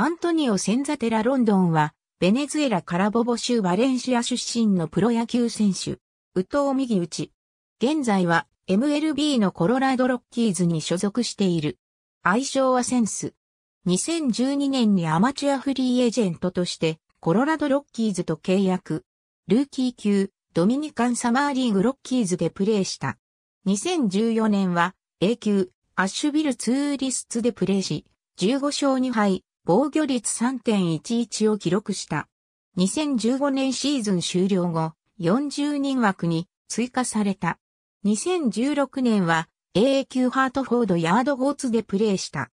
アントニオ・センザテラ・ロンドンは、ベネズエラ・カラボボ州バレンシア出身のプロ野球選手。宇藤右打ち。現在は MLB のコロラドロッキーズに所属している。愛称はセンス。2012年にアマチュアフリーエージェントとしてコロラドロッキーズと契約。ルーキー級ドミニカンサマーリーグロッキーズでプレーした。2014年は A 級アッシュビルツーリスツでプレーし、15勝2敗、防御率3.11を記録した。2015年シーズン終了後、40人枠に追加された。2016年は AA 級ハートフォードヤードゴーツでプレーした。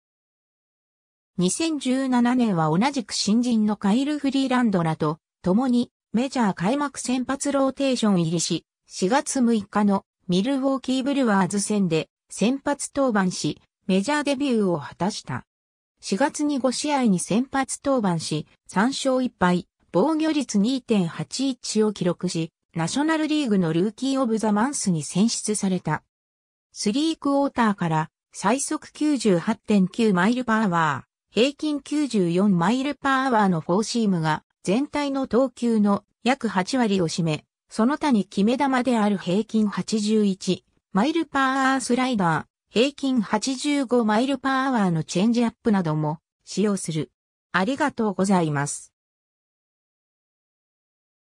2017年は同じく新人のカイル・フリーランドらと共にメジャー開幕先発ローテーション入りし、4月6日のミルウォーキーブルワーズ戦で先発登板し、メジャーデビューを果たした。4月に5試合に先発登板し、3勝1敗、防御率2.81を記録し、ナショナルリーグのルーキーオブザマンスに選出された。スリークォーターから最速98.9マイルパーワー、平均94マイルパーワーのフォーシームが全体の投球の約8割を占め、その他に決め球である平均81マイルパーワースライダー、平均85マイルパーアワーのチェンジアップなども使用する。ありがとうございます。